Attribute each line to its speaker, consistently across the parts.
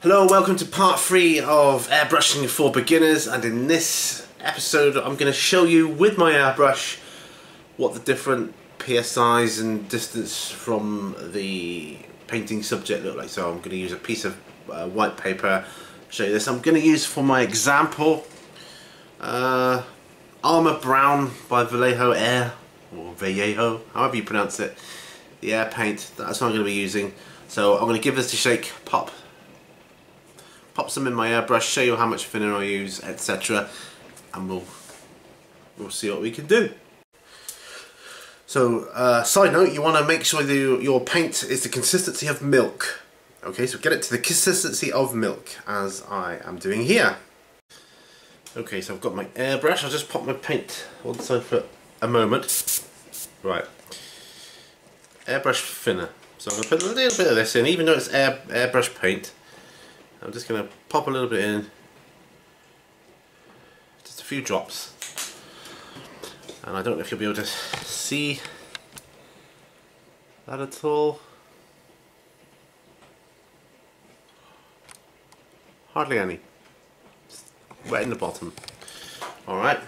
Speaker 1: Hello, welcome to part three of airbrushing for beginners and in this episode I'm going to show you with my airbrush what the different PSIs and distance from the painting subject look like. So I'm going to use a piece of uh, white paper show you this. I'm going to use for my example uh, Armour Brown by Vallejo Air or Vallejo, however you pronounce it. The air paint, that's what I'm going to be using. So I'm going to give this a shake, pop pop some in my airbrush, show you how much thinner I use, etc. And we'll we'll see what we can do. So, uh, side note, you want to make sure that your paint is the consistency of milk. Okay, so get it to the consistency of milk, as I am doing here. Okay, so I've got my airbrush. I'll just pop my paint on the side for a moment. Right. Airbrush thinner. So I'm going to put a little bit of this in, even though it's air, airbrush paint. I'm just going to pop a little bit in. Just a few drops. And I don't know if you'll be able to see that at all. Hardly any. Wet in the bottom. Alright.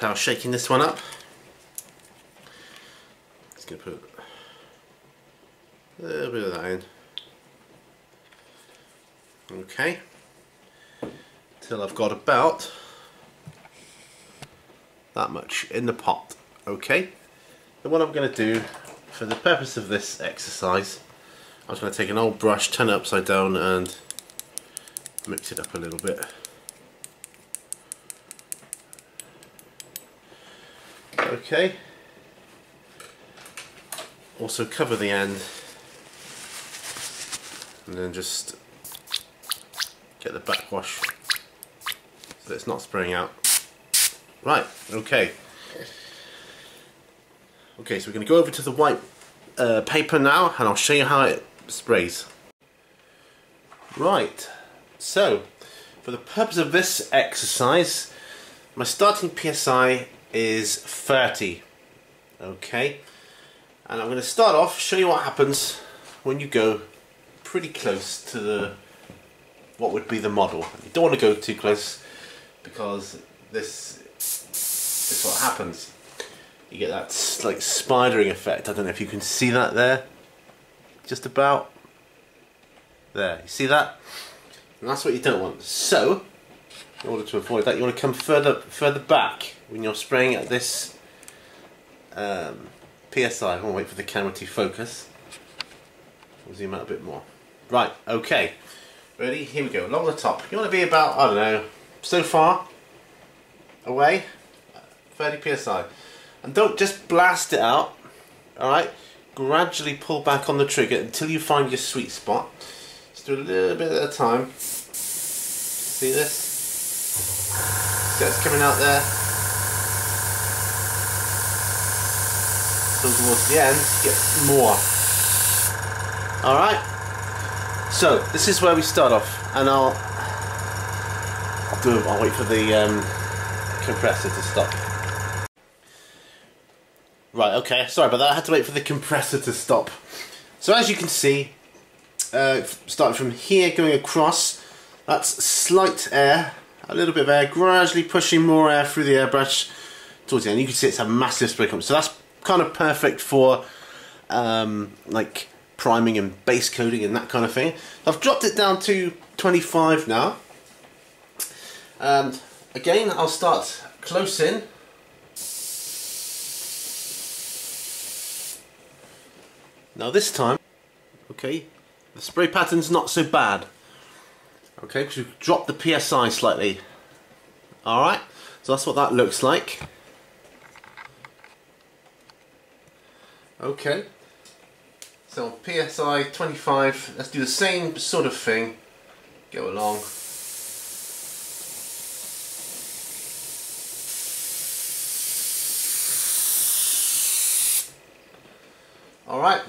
Speaker 1: Now shaking this one up. Just going to put a little bit of that in. Okay. Till I've got about that much in the pot. Okay. And what I'm going to do for the purpose of this exercise, I'm just going to take an old brush, turn it upside down and mix it up a little bit. Okay. Also cover the end and then just get the backwash so it's not spraying out. Right, okay. Okay, so we're going to go over to the white uh, paper now and I'll show you how it sprays. Right, so for the purpose of this exercise, my starting PSI is 30. Okay, and I'm going to start off, show you what happens when you go pretty close to the what would be the model. You don't want to go too close because this is what happens. You get that like spidering effect. I don't know if you can see that there. Just about. There, you see that? And that's what you don't want. So, in order to avoid that, you want to come further further back when you're spraying at this um, PSI. I want to wait for the camera to focus. We'll zoom out a bit more. Right, okay. Ready? Here we go. Along the top. You want to be about, I don't know, so far away, 30 psi. And don't just blast it out, alright? Gradually pull back on the trigger until you find your sweet spot. Just do a little bit at a time. See this? See it's coming out there? So towards the end, get more. Alright? So, this is where we start off, and I'll, I'll do, I'll wait for the um, compressor to stop. Right, okay, sorry about that, I had to wait for the compressor to stop. So as you can see, uh, starting from here, going across, that's slight air, a little bit of air, gradually pushing more air through the airbrush towards the end. You can see it's a massive spray So that's kind of perfect for um, like priming and base coating and that kind of thing. I've dropped it down to 25 now. And again, I'll start close in. Now this time, okay, the spray pattern's not so bad. Okay, because we've dropped the PSI slightly. Alright, so that's what that looks like. Okay. So PSI 25, let's do the same sort of thing. Go along. Alright.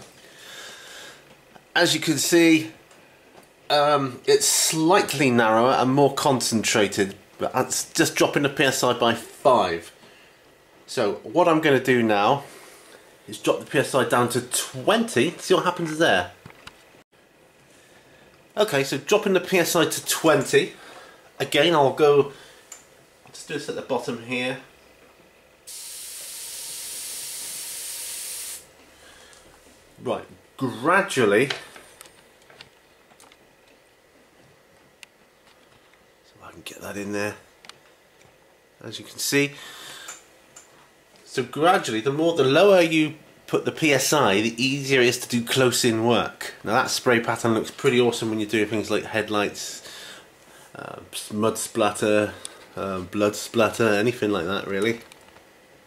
Speaker 1: As you can see, um, it's slightly narrower and more concentrated, but that's just dropping the PSI by 5. So what I'm going to do now is drop the PSI down to 20, see what happens there. Okay, so dropping the PSI to 20, again I'll go, I'll just do this at the bottom here. Right, gradually, I can get that in there, as you can see, so gradually, the more, the lower you put the PSI, the easier it is to do close-in work. Now that spray pattern looks pretty awesome when you're doing things like headlights, uh, mud splatter, uh, blood splatter, anything like that really.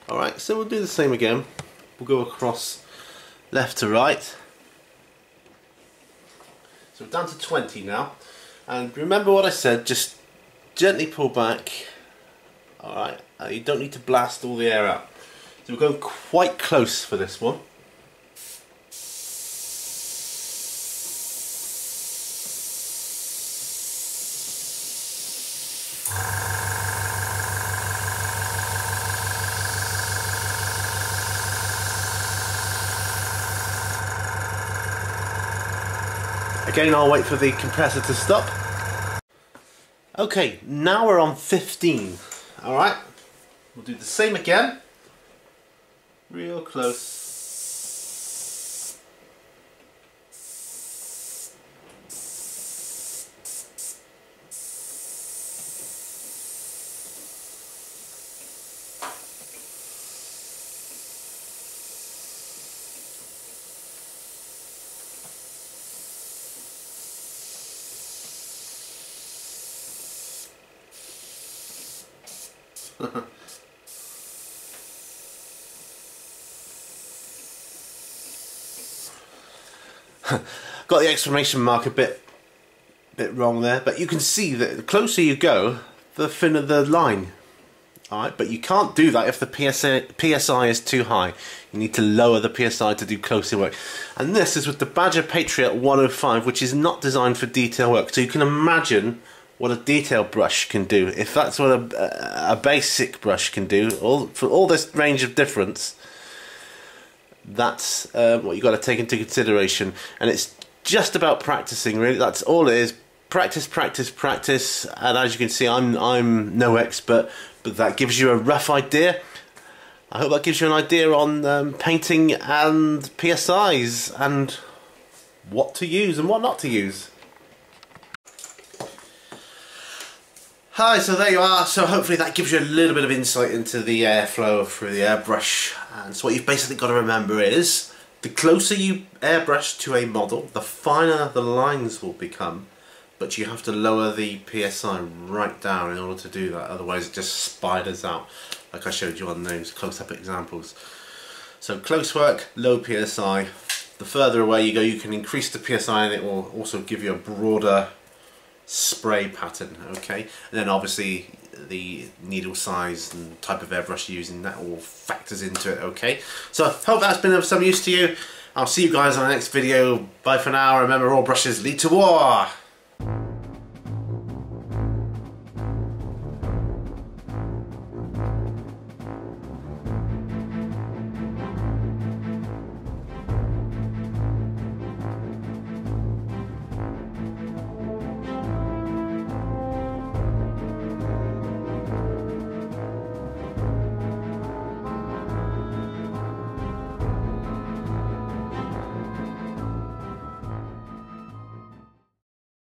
Speaker 1: Alright, so we'll do the same again. We'll go across left to right. So we're down to 20 now. And remember what I said, just gently pull back. Alright, uh, you don't need to blast all the air out. So we're going quite close for this one. Again, I'll wait for the compressor to stop. Okay, now we're on 15. Alright, we'll do the same again real close. got the exclamation mark a bit bit wrong there but you can see that the closer you go the thinner the line. Alright but you can't do that if the PSI, PSI is too high. You need to lower the PSI to do closer work. And this is with the Badger Patriot 105 which is not designed for detail work. So you can imagine what a detail brush can do. If that's what a, a basic brush can do all for all this range of difference that's uh, what you've got to take into consideration. And it's just about practicing really. That's all it is. Practice practice practice. And as you can see I'm I'm no expert but that gives you a rough idea. I hope that gives you an idea on um, painting and PSIs and what to use and what not to use Hi, so there you are. So hopefully that gives you a little bit of insight into the airflow through the airbrush. And so what you've basically got to remember is the closer you airbrush to a model, the finer the lines will become. But you have to lower the PSI right down in order to do that. Otherwise it just spiders out, like I showed you on those close-up examples. So close work, low PSI. The further away you go, you can increase the PSI and it will also give you a broader spray pattern okay? And then obviously the needle size and type of airbrush you're using that all factors into it okay? So hope that's been of some use to you. I'll see you guys on the next video. Bye for now. Remember all brushes lead to war